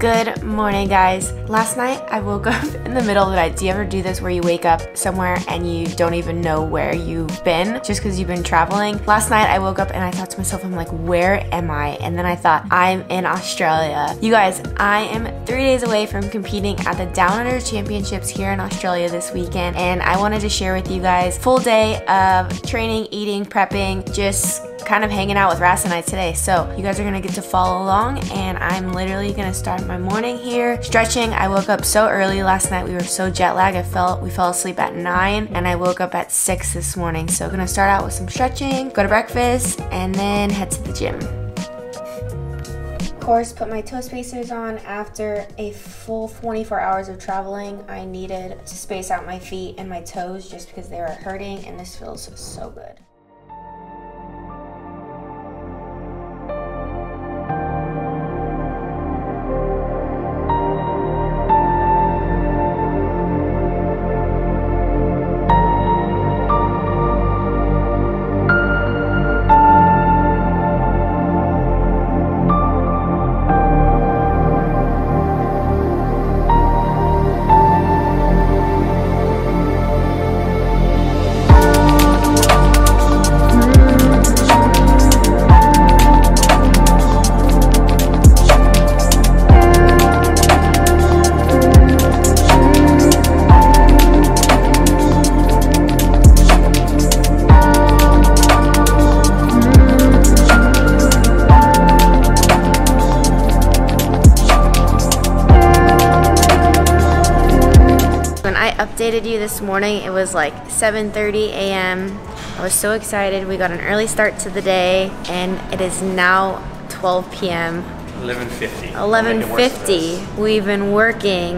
Good morning, guys. Last night I woke up in the middle of the night. Do you ever do this where you wake up somewhere and you don't even know where you've been just because you've been traveling? Last night I woke up and I thought to myself, I'm like, where am I? And then I thought, I'm in Australia. You guys, I am three days away from competing at the Down Under Championships here in Australia this weekend. And I wanted to share with you guys full day of training, eating, prepping, just kind of hanging out with Ras and I today. So you guys are gonna get to follow along and I'm literally gonna start my morning here. Stretching, I woke up so early last night. We were so jet lagged. I felt we fell asleep at nine and I woke up at six this morning. So gonna start out with some stretching, go to breakfast, and then head to the gym Of course put my toe spacers on after a full 24 hours of traveling i needed to space out my feet and my toes just because they were hurting and this feels so good updated you this morning. It was like 7.30 a.m. I was so excited. We got an early start to the day and it is now 12 p.m. 11.50. 11.50. We've been working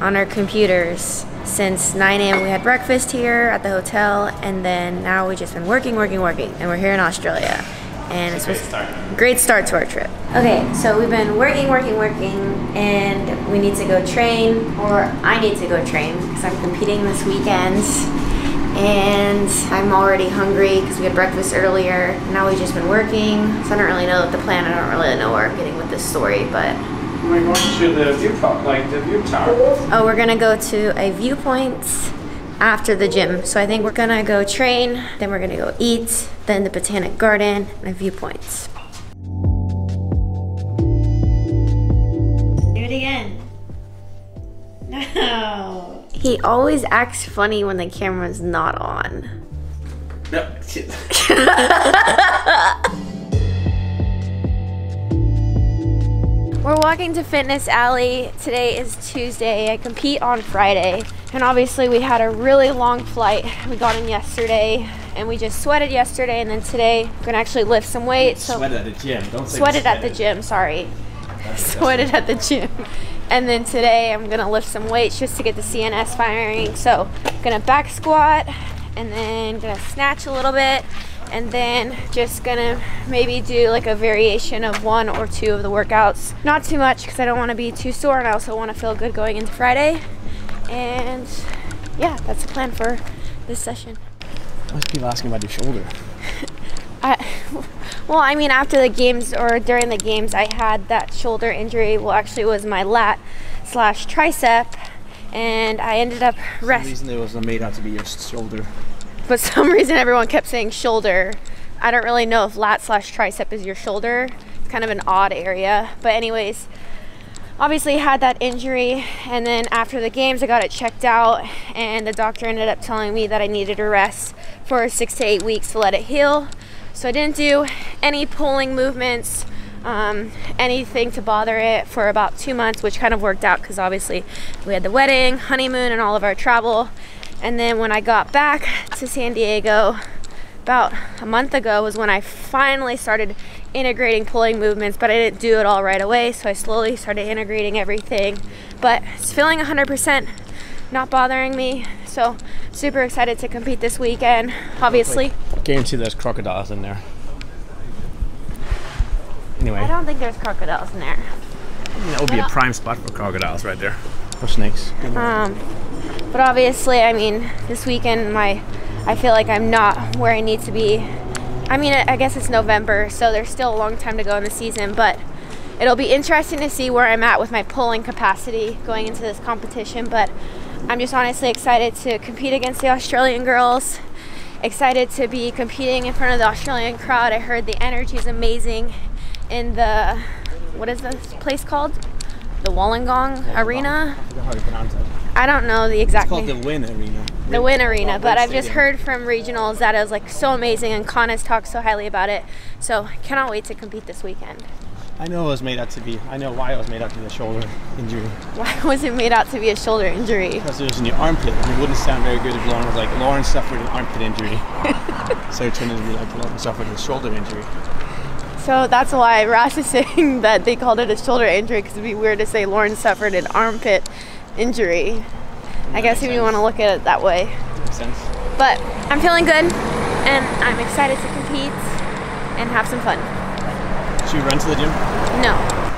on our computers since 9 a.m. We had breakfast here at the hotel and then now we've just been working, working, working and we're here in Australia and it's, it's a great start. great start to our trip. Okay, so we've been working, working, working, and we need to go train, or I need to go train because I'm competing this weekend. And I'm already hungry because we had breakfast earlier. Now we've just been working, so I don't really know the plan. I don't really know where I'm getting with this story, but we're going to the viewpoint, like the view tower. Oh, we're gonna go to a viewpoint after the gym. So I think we're gonna go train, then we're gonna go eat, then the Botanic Garden, and viewpoints. Do He always acts funny when the camera's not on. No. We're walking to Fitness Alley. Today is Tuesday. I compete on Friday. And obviously we had a really long flight. We got in yesterday and we just sweated yesterday and then today we're gonna actually lift some weights. So sweated at the gym. Don't say sweated, at the gym, sorry. sweated at the gym. And then today I'm gonna lift some weights just to get the CNS firing. So I'm gonna back squat and then gonna snatch a little bit and then just gonna maybe do like a variation of one or two of the workouts. Not too much because I don't want to be too sore and I also want to feel good going into Friday. And yeah, that's the plan for this session. Most people asking about your shoulder. I, well, I mean, after the games or during the games, I had that shoulder injury. Well, actually, it was my lat slash tricep, and I ended up resting. reason it was made out to be your shoulder but some reason everyone kept saying shoulder. I don't really know if lat slash tricep is your shoulder. It's kind of an odd area. But anyways, obviously had that injury and then after the games I got it checked out and the doctor ended up telling me that I needed to rest for six to eight weeks to let it heal. So I didn't do any pulling movements, um, anything to bother it for about two months, which kind of worked out because obviously we had the wedding, honeymoon, and all of our travel. And then when I got back to San Diego about a month ago was when I finally started integrating pulling movements, but I didn't do it all right away. So I slowly started integrating everything. But it's feeling 100%, not bothering me. So super excited to compete this weekend, obviously. I guarantee there's crocodiles in there. Anyway. I don't think there's crocodiles in there. I mean, that would be a prime spot for crocodiles right there. Or snakes. Um, but obviously, I mean, this weekend, my I feel like I'm not where I need to be. I mean, I guess it's November, so there's still a long time to go in the season, but it'll be interesting to see where I'm at with my pulling capacity going into this competition. But I'm just honestly excited to compete against the Australian girls. Excited to be competing in front of the Australian crowd. I heard the energy is amazing in the what is this place called? The Wollongong Arena. I forgot how you pronounce it. I don't know the exact It's called name. the Win Arena. the Win Arena, but I've just heard from regionals that it was like so amazing, and Khan has talked so highly about it. So cannot wait to compete this weekend. I know it was made out to be. I know why it was made out to be a shoulder injury. Why was it made out to be a shoulder injury? Because it was in your armpit. It wouldn't sound very good if Lauren was like, Lauren suffered an armpit injury. so it turned into be like, Lauren suffered a shoulder injury. So that's why Ras is saying that they called it a shoulder injury because it'd be weird to say Lauren suffered an armpit injury. I guess if you want to look at it that way. Makes sense. But I'm feeling good and I'm excited to compete and have some fun. Should we run to the gym? No.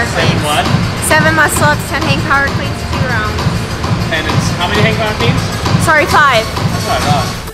Power cleans. what? 7 muscle ups, 10 hang power cleans, 2 rounds. And it's how many hang power cleans? Sorry, 5. That's what I thought.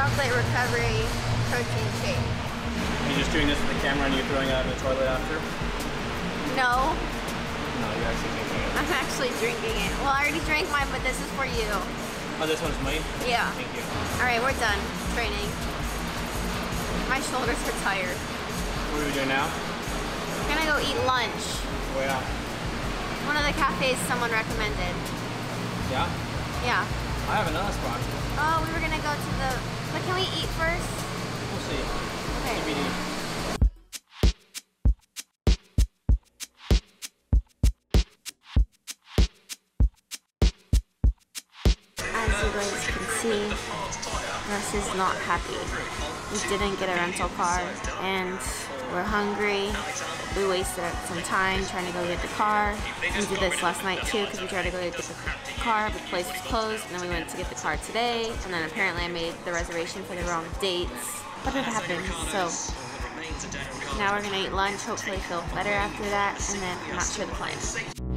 Chocolate recovery protein shake. You're just doing this for the camera and you're throwing it out in the toilet after? No, No, you're actually drinking it. I'm actually drinking it. Well, I already drank mine, but this is for you. Oh, this one's mine? Yeah. Thank you. All right, we're done training. My shoulders are tired. What are we doing now? We're gonna go eat lunch. Oh, Where? One of the cafes someone recommended. Yeah? Yeah. I have another spot. Oh, we were gonna go to the. But can we eat first? We'll see. Okay. You guys can see, Ras is not happy. We didn't get a rental car and we're hungry. We wasted some time trying to go get the car. We did this last night too because we tried to go get the car, but the place was closed. And then we went to get the car today. And then apparently I made the reservation for the wrong dates. But it happened. So now we're gonna eat lunch. Hopefully feel better after that. And then I'm not sure the plan.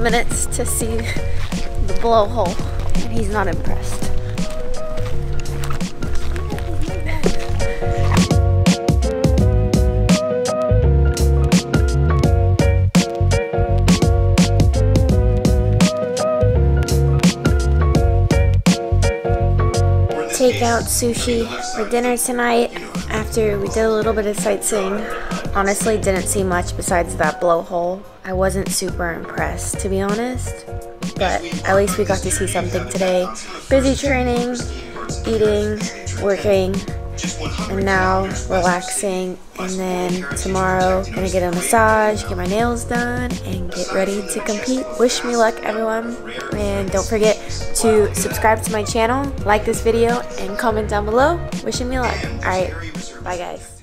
Minutes to see the blowhole, and he's not impressed. Takeout out sushi for dinner tonight after we did a little bit of sightseeing. Honestly, didn't see much besides that blowhole. I wasn't super impressed, to be honest. But at least we got to see something today. Busy training, eating, working, and now relaxing. And then tomorrow, I'm gonna get a massage, get my nails done, and get ready to compete. Wish me luck, everyone. And don't forget to subscribe to my channel, like this video, and comment down below. Wishing me luck. Alright, bye guys.